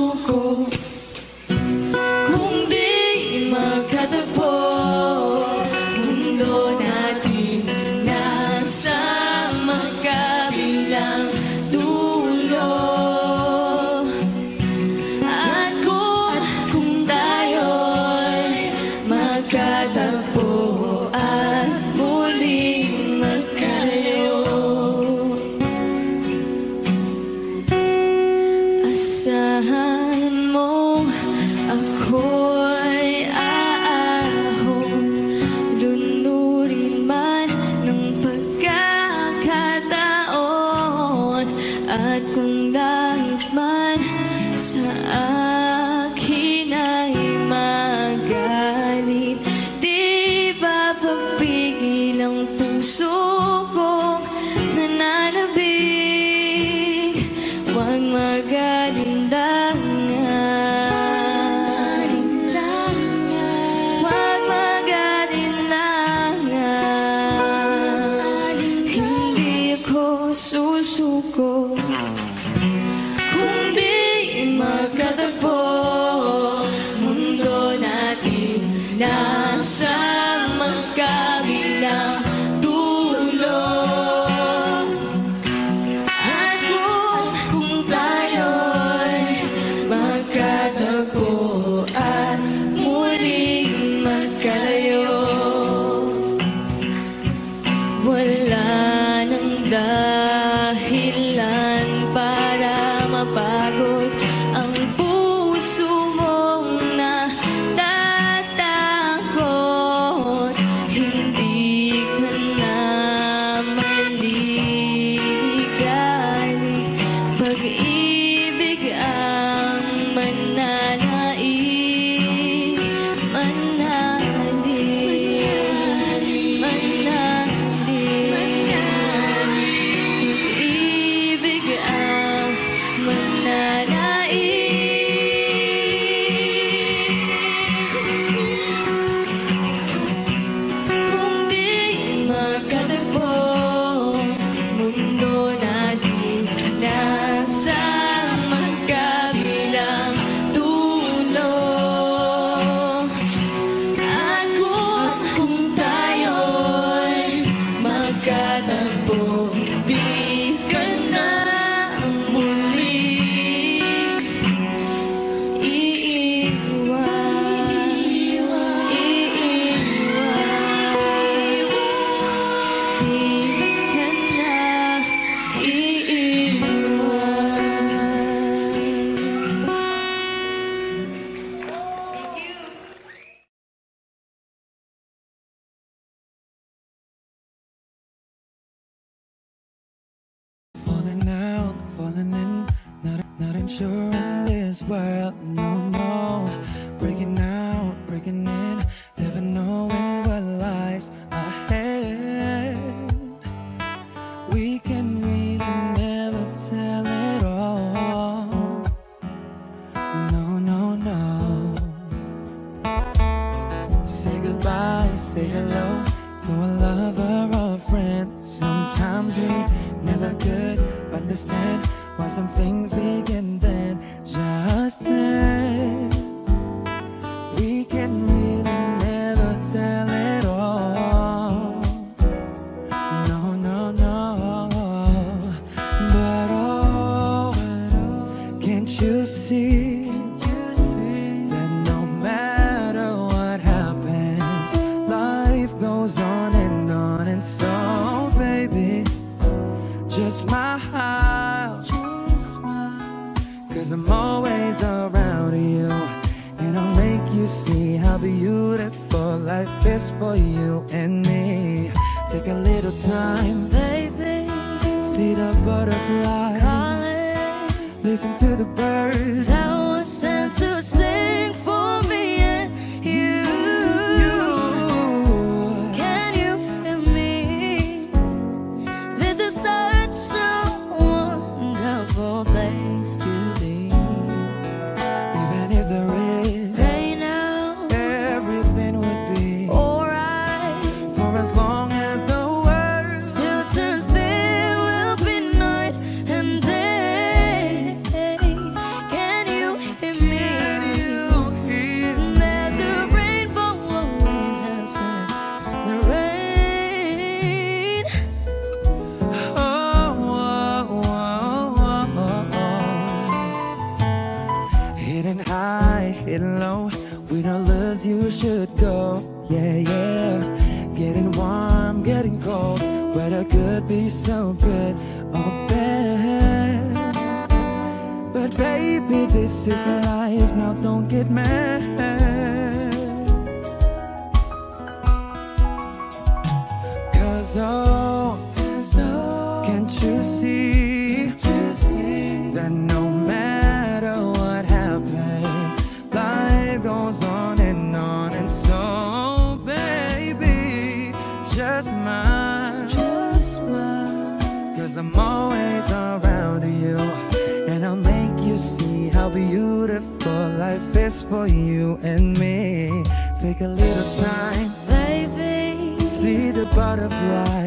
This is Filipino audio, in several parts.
不过 this is life, now don't get mad. Cause for you and me. Take a little time, baby. See the butterfly.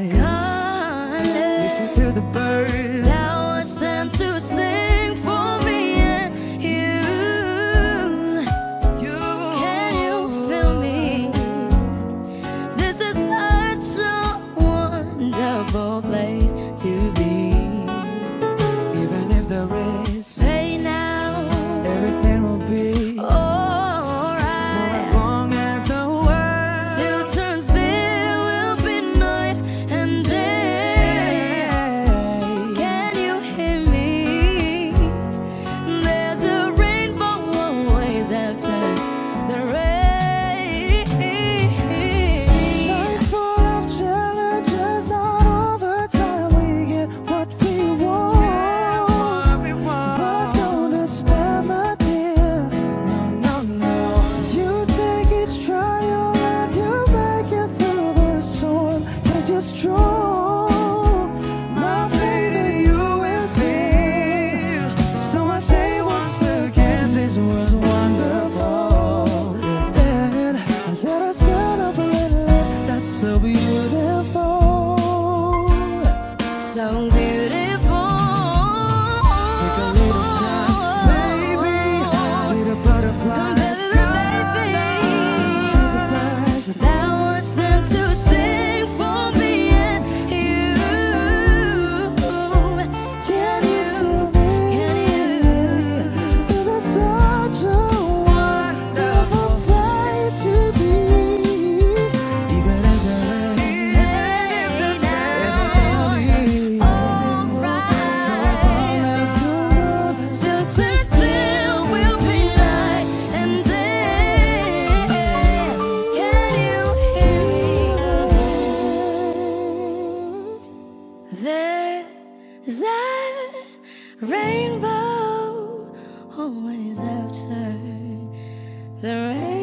There's a rainbow always after the rain.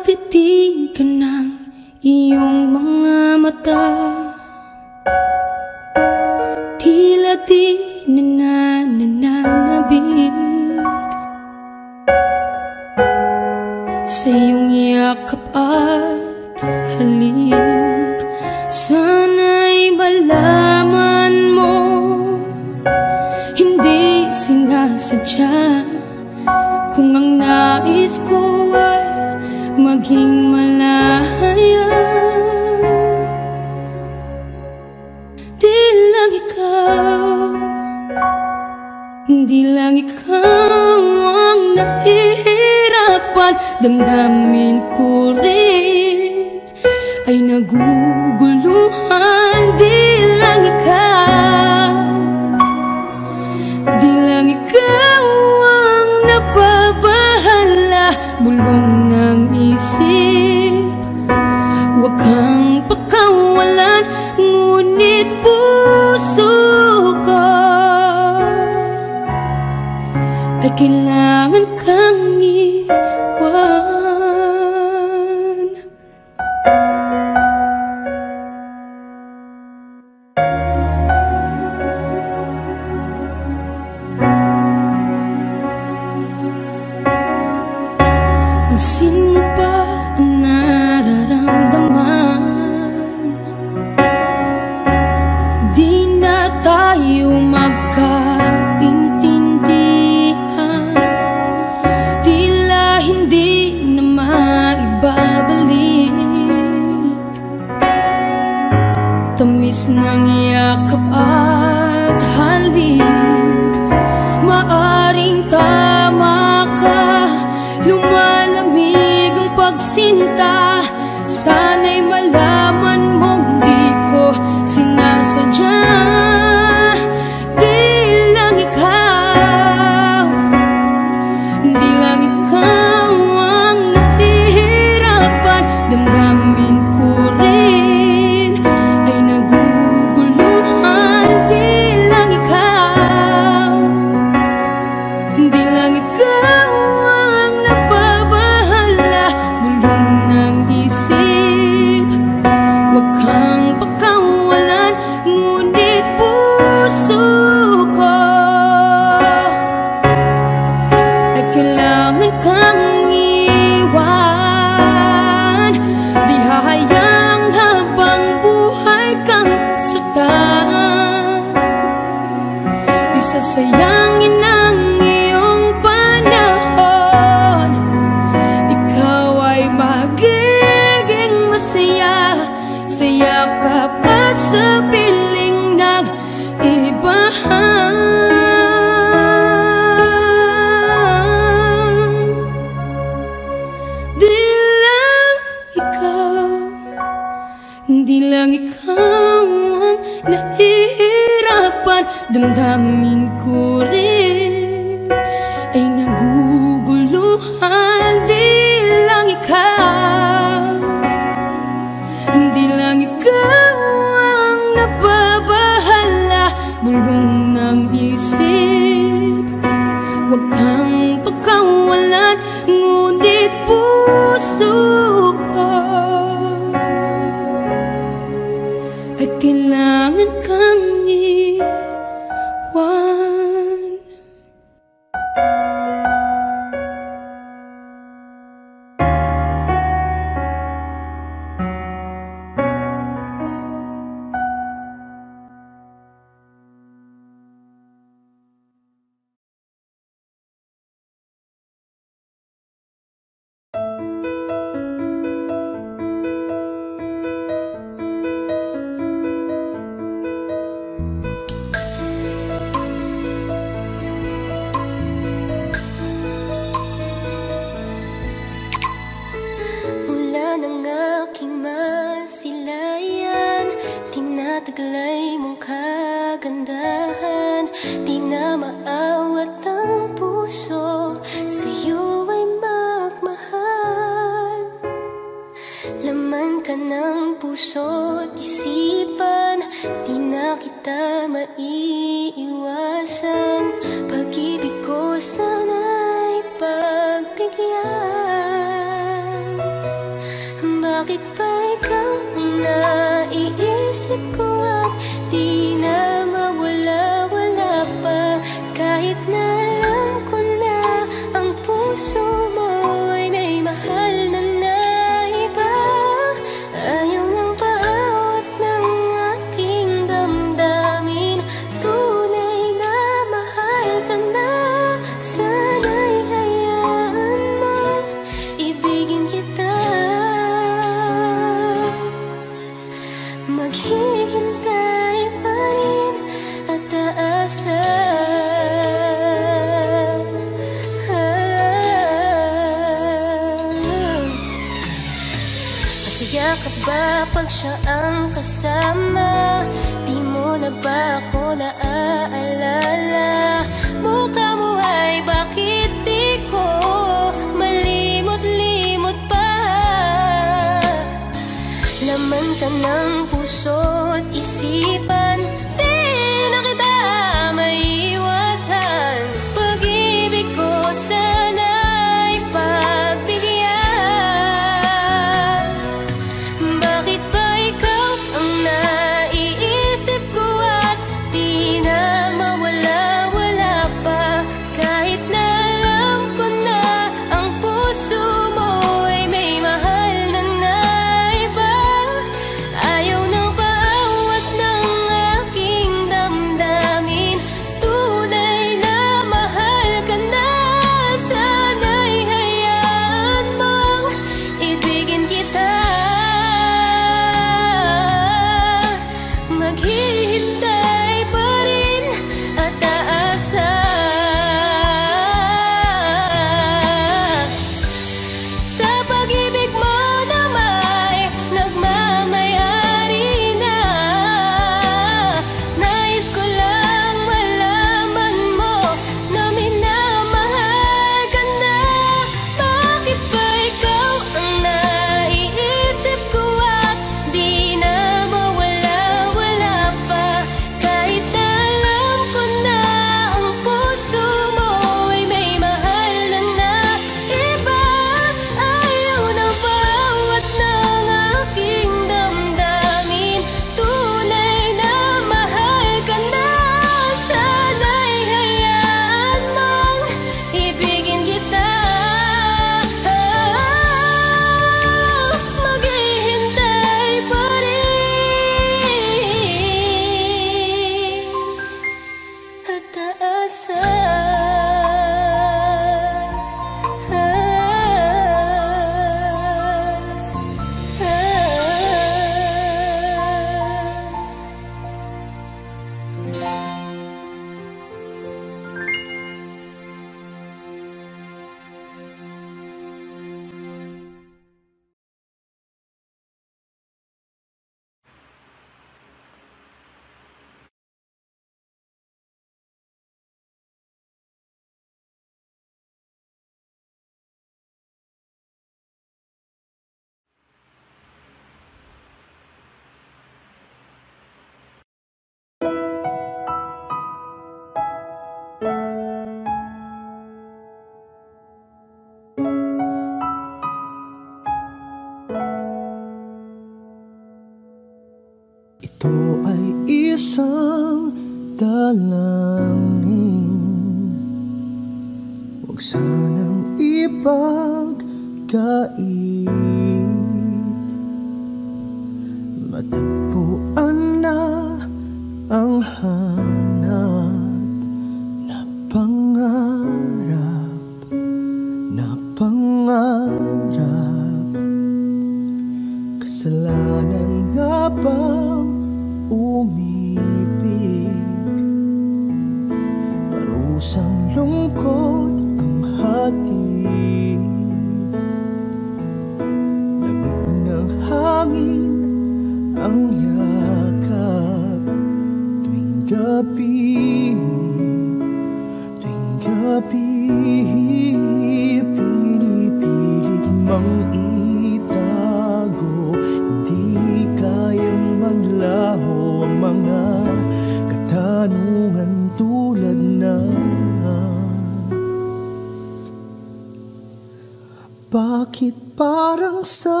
Parang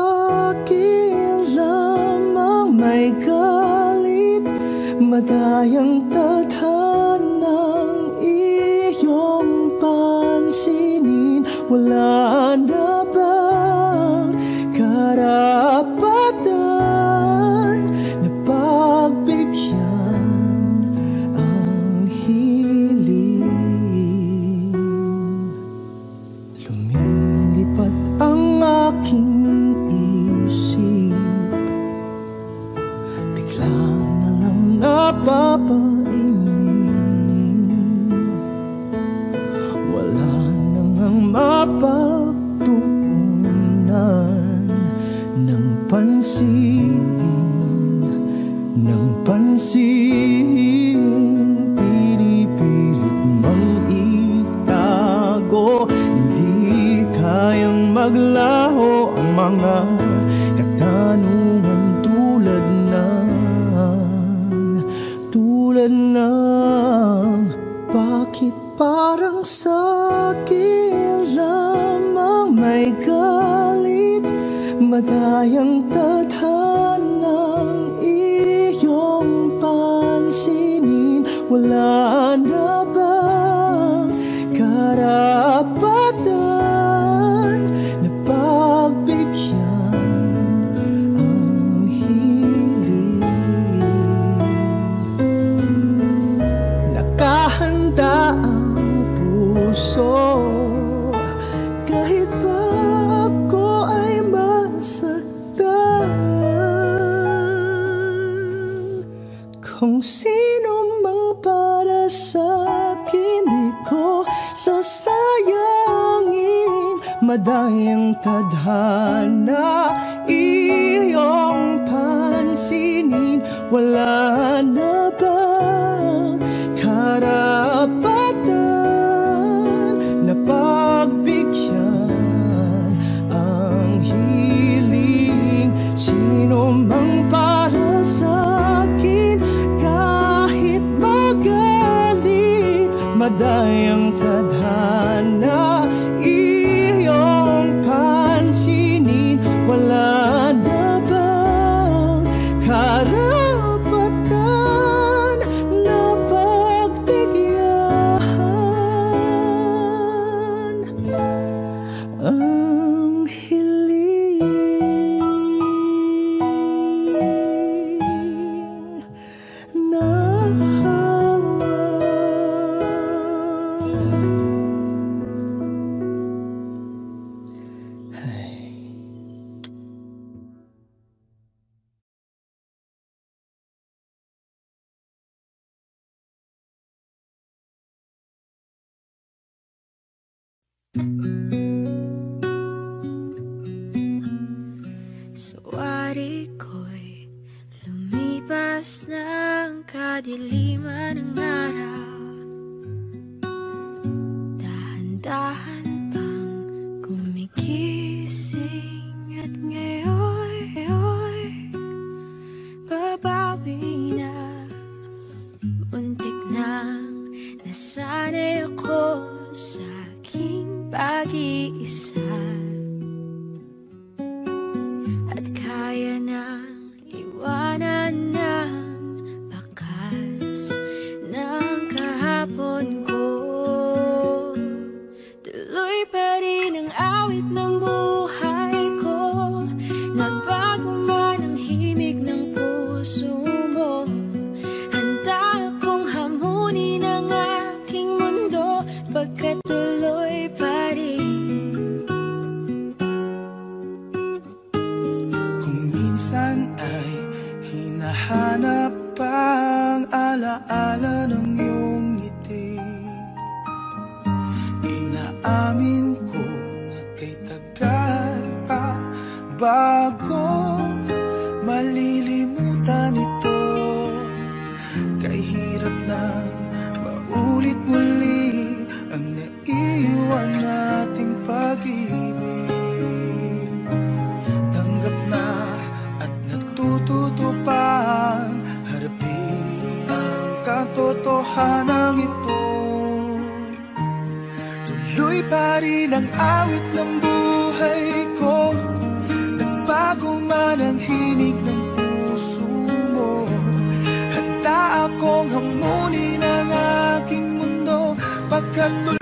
Madayang tadhana Iyong pansinin got to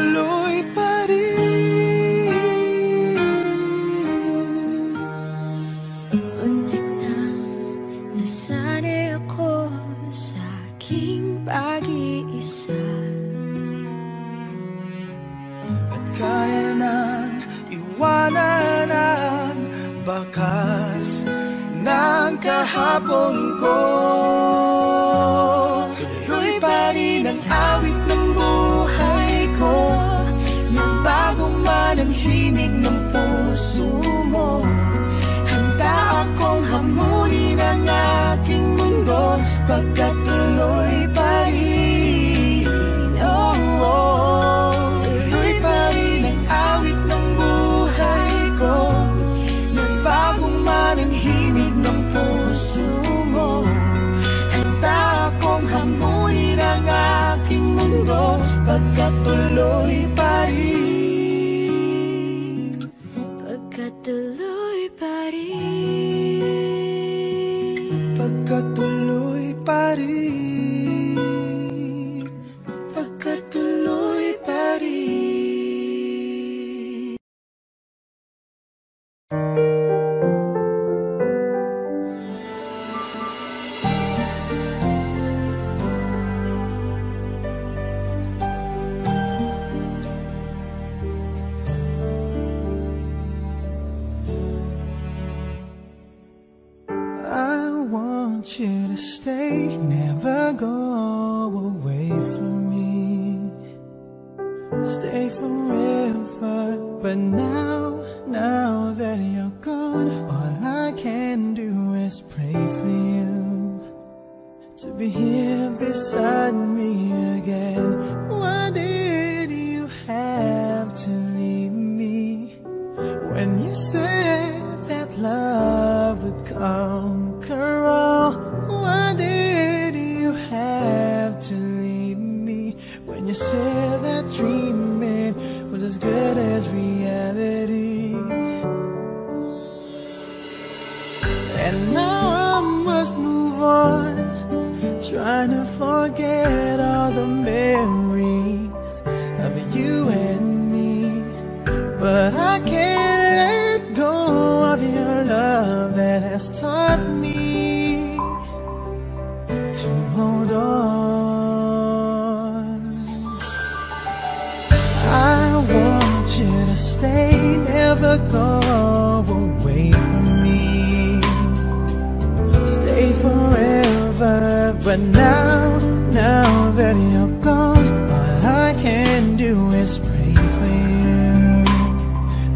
but now, now that you're gone, all I can do is pray for you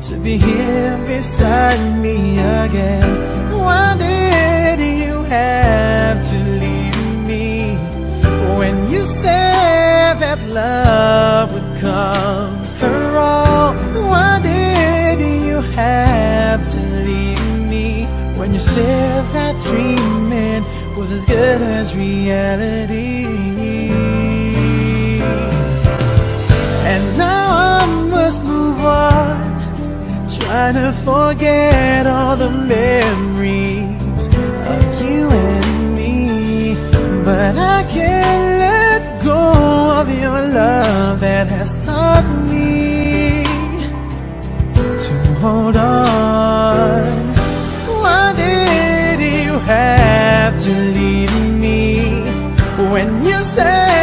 to be here beside me again. Why did you have to leave me when you said that love would conquer all? Why did you have to leave me when you said as good as reality? And now I must move on, trying to forget all the memories of you and me. But I can't let go of your love that has taught me to hold on. Why did you have say.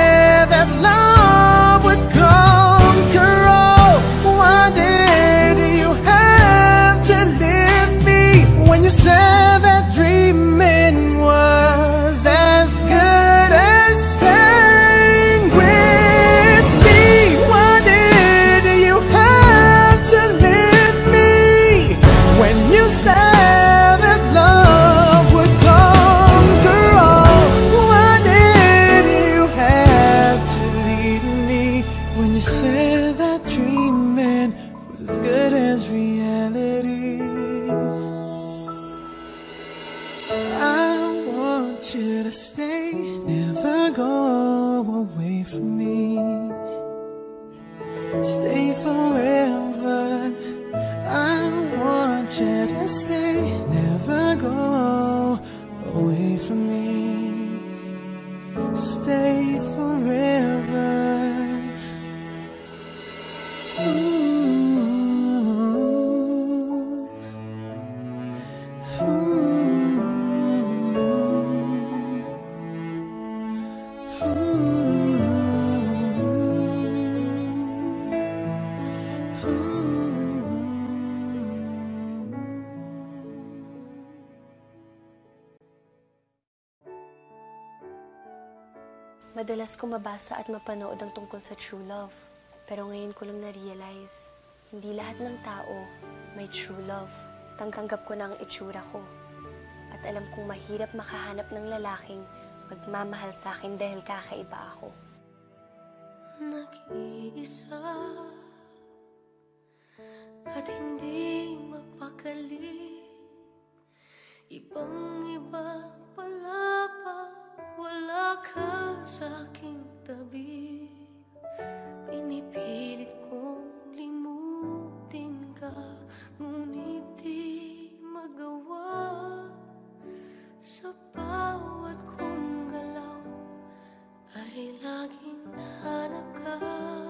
Madalas ko mabasa at mapanood ang tungkol sa true love. Pero ngayon ko lang na-realize, hindi lahat ng tao may true love. Tangkanggap ko na ang itsura ko. At alam kong mahirap makahanap ng lalaking magmamahal sa akin dahil kakaiba ako. Nag-iisa At hindi mapakali Ibang ka sa aking tabi. Pinipilit kong limutin ka Ngunit di magawa. Sa bawat kong galaw Ay laging hanap ka.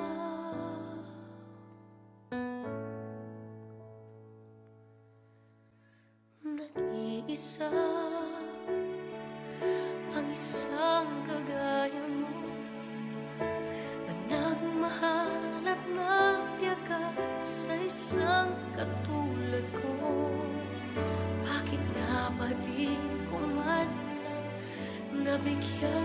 make you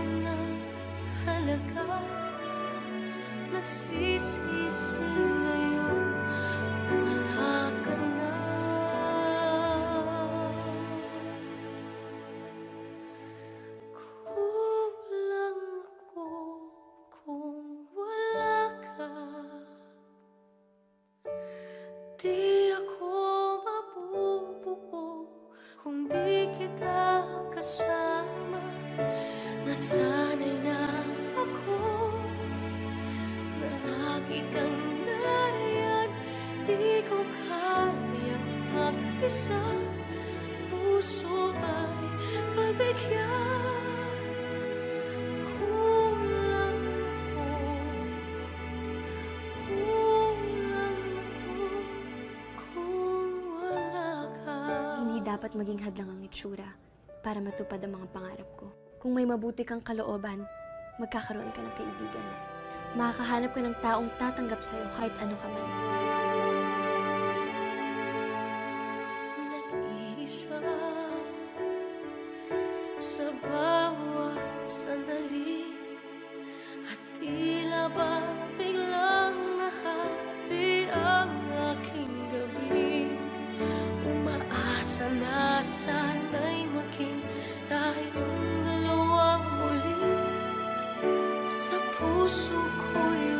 maging hadlang ang itsura para matupad ang mga pangarap ko. Kung may mabuti kang kalooban, magkakaroon ka ng kaibigan. Makakahanap ka ng taong tatanggap sa'yo kahit ano ka man. minsan ay maging tayong dalawa muli? Sa puso ko'y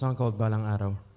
song called Balang Araw.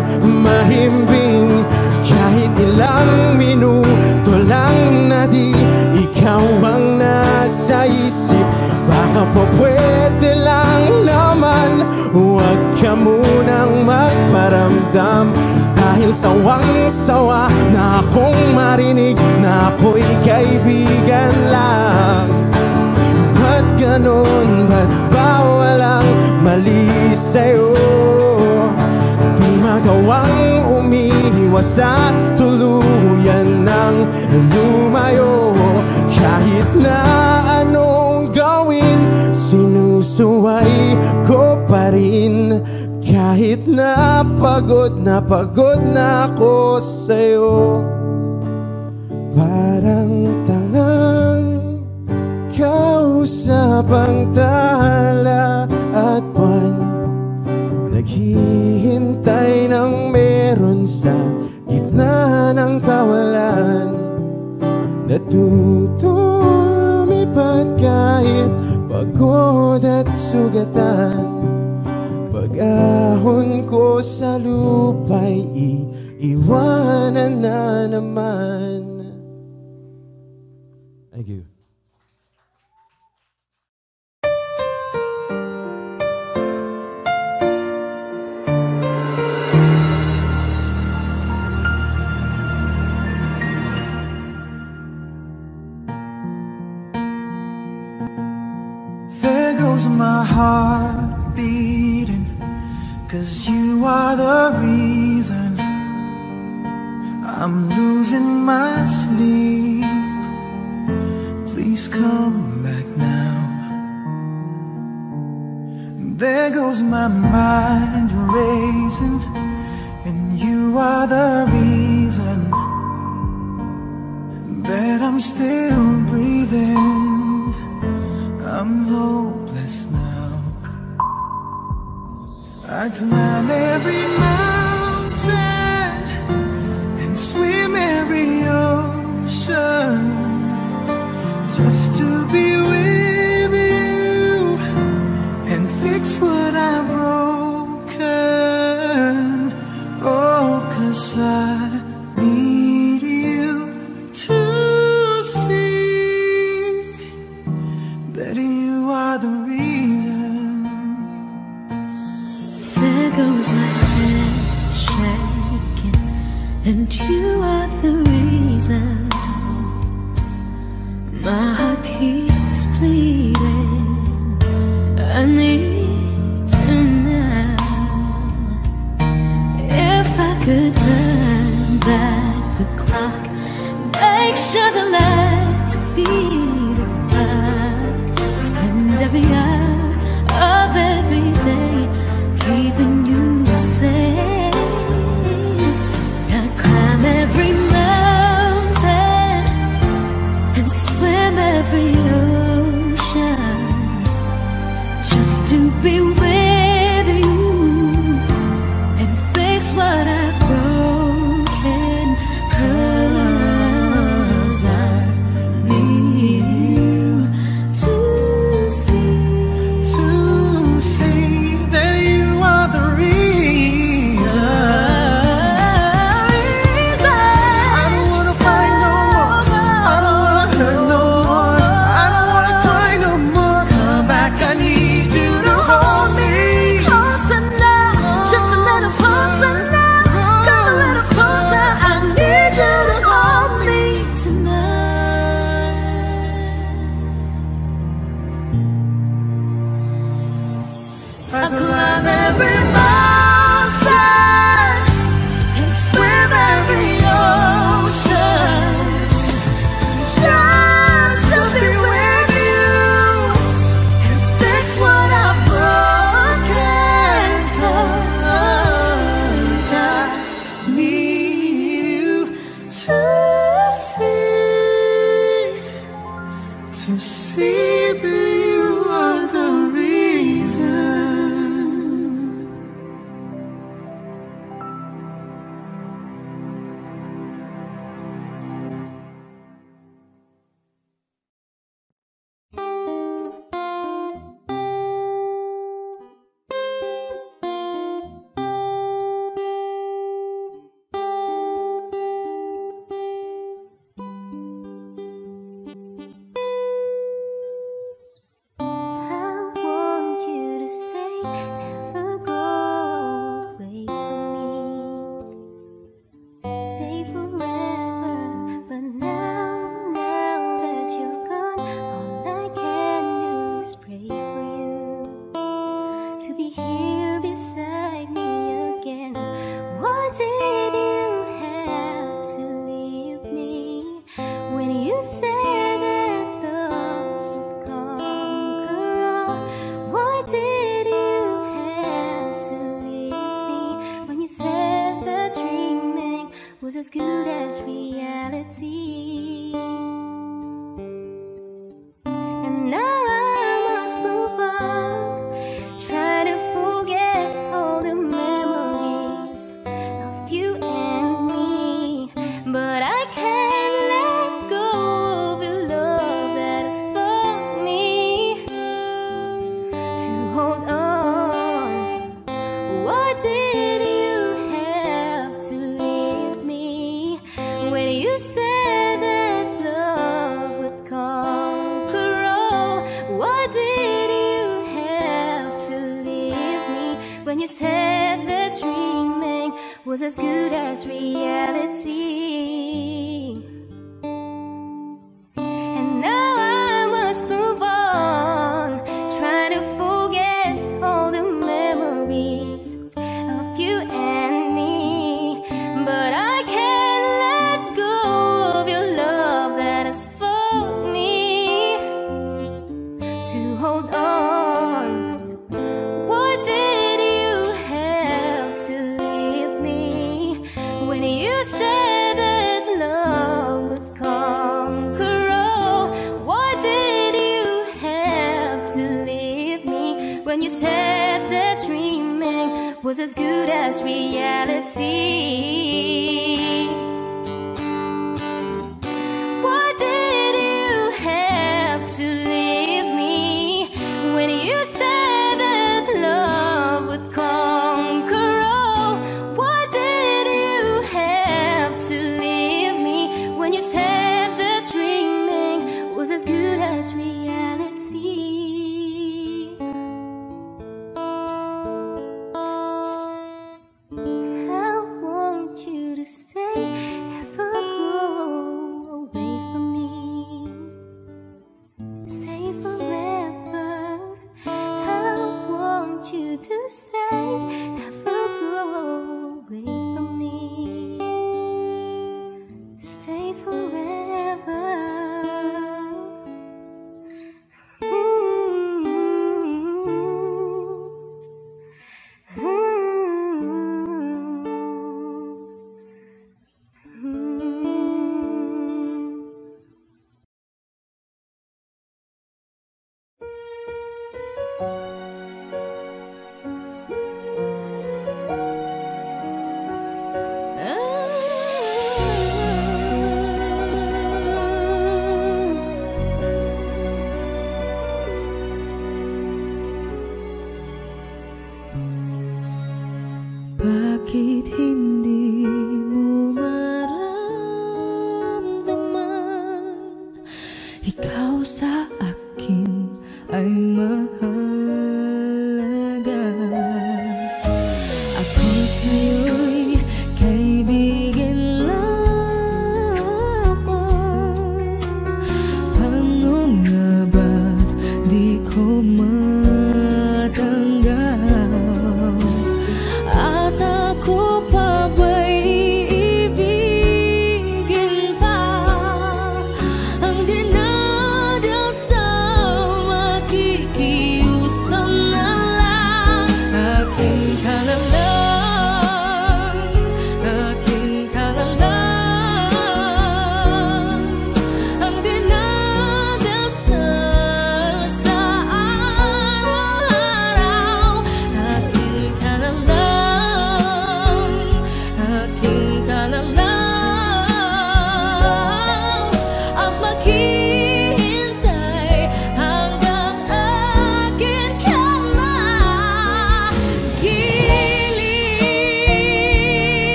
Ng mahimbing. Kahit ilang minuto lang na di ikaw ang nasa isip. Baka po pwede lang naman. Huwag ka munang magparamdam. Dahil sawang-sawa na akong marinig Na ako'y kaibigan lang. Ba't ganon? Ba't ba walang mali sa'yo? Di magawang umiwas at tuluyan ng lumayo. Kahit na anong gawin, sinusuway ko pa rin. Kahit na pagod na pagod na ako sa'yo Parang tangang Kausap ang tala at buwan Naghihintay ng meron sa gitna ng kawalan. Natuto lumipad kahit pagod at sugatan. Pag-ahon ko sa lupa'y iiwanan na naman heart beating, cause you are the reason I'm losing my sleep. Please come back now. There goes my mind racing, and you are the reason that I'm still breathing. I'm hopeless now. I climb every mountain and swim every ocean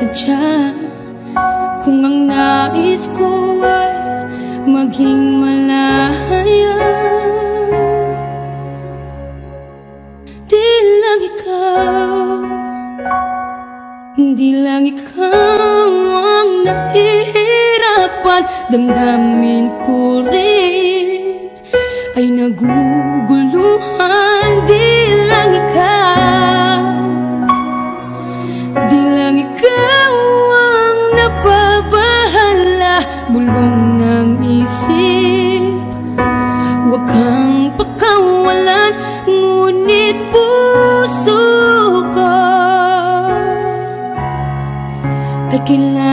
sadya Kung ang nais ko ay maging malaya. Di lang ikaw. Di lang ikaw ang nahihirapan. Damdamin ko rin ay naguguluhan. Di lang ikaw. Di bulong ng isip. Huwag kang pakawalan Ngunit puso ko Ay kailangan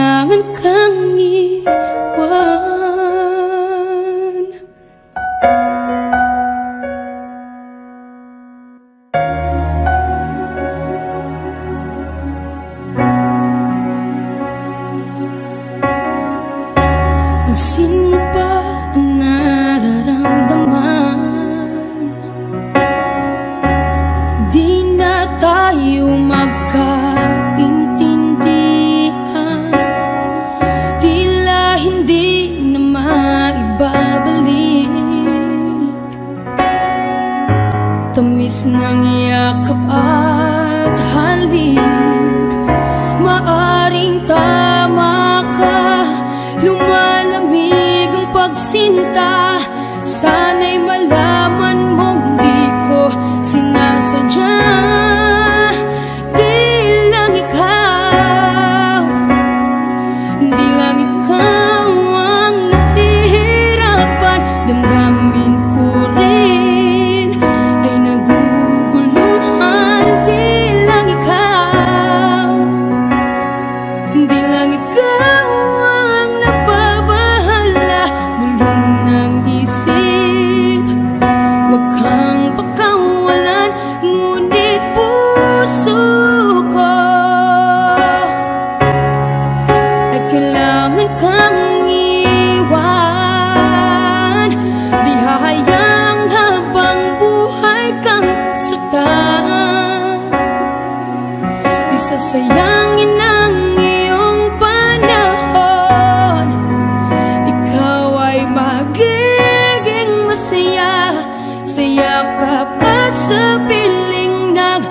Sa yakap at sa piling ng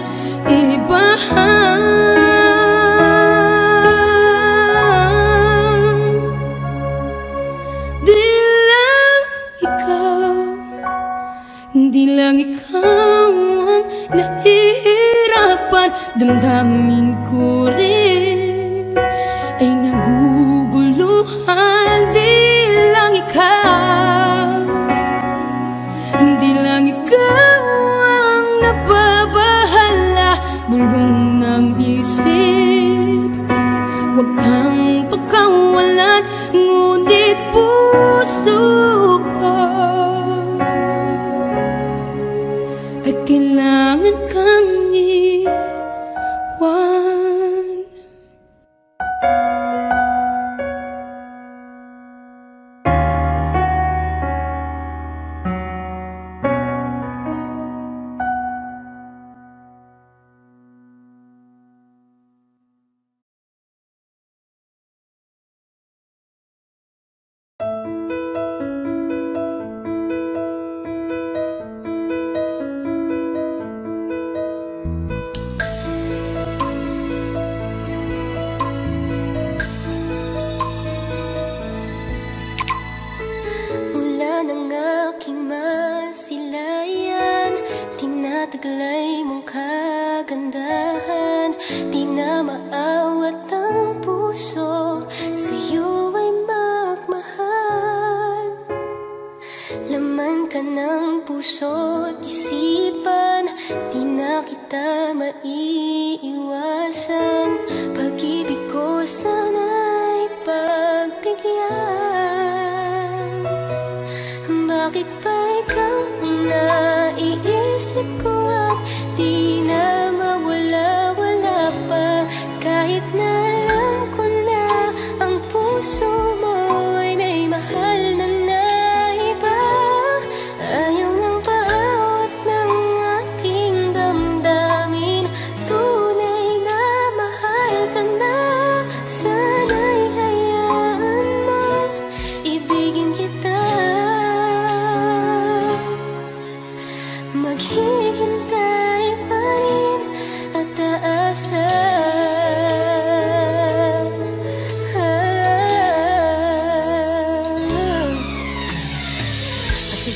ibahan. Hindi lang ikaw ang nahihirapan. Damdamin soon.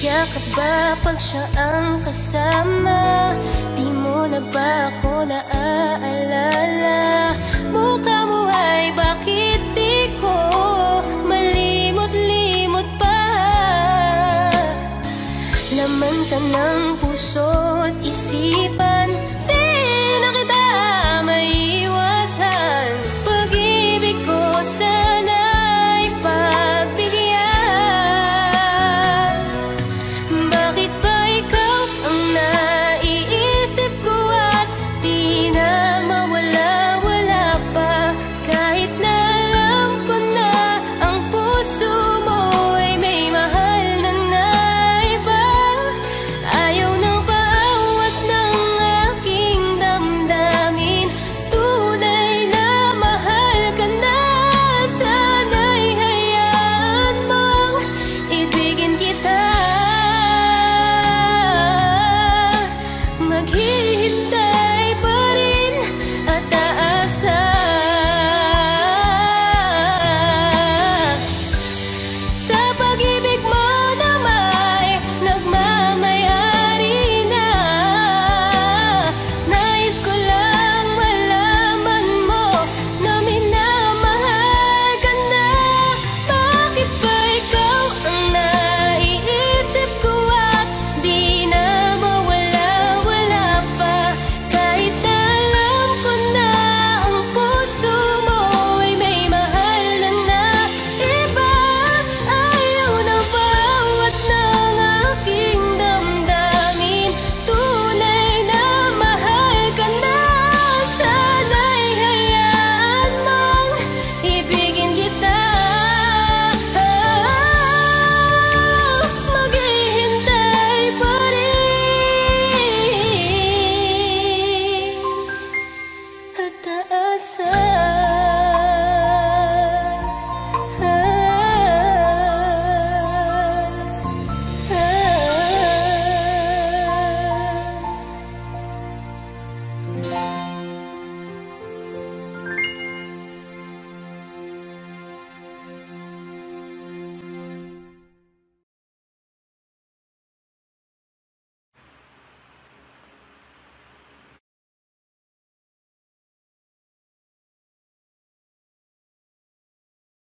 Yakap ba pag siya ang kasama? Di mo na ba ako naaalala? Mukha mo ay bakit di ko malimot-limot pa? Laman ka ng puso